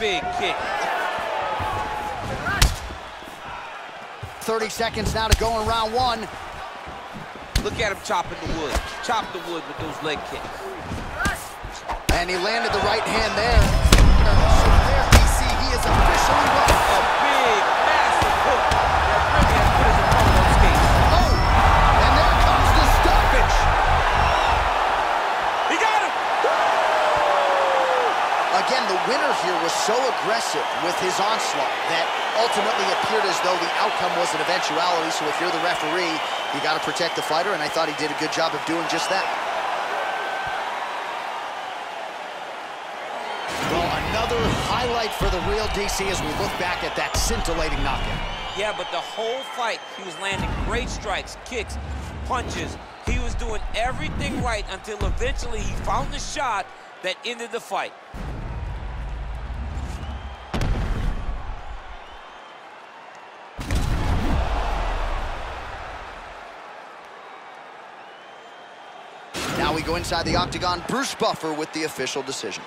big kick. 30 seconds now to go in round one. Look at him chopping the wood. Chop the wood with those leg kicks. And he landed the right hand there. Again, the winner here was so aggressive with his onslaught that ultimately appeared as though the outcome was an eventuality. So if you're the referee, you got to protect the fighter, and I thought he did a good job of doing just that. Well, another highlight for the real DC as we look back at that scintillating knockout. Yeah, but the whole fight, he was landing great strikes, kicks, punches. He was doing everything right until eventually he found the shot that ended the fight. Now we go inside the octagon. Bruce Buffer with the official decision.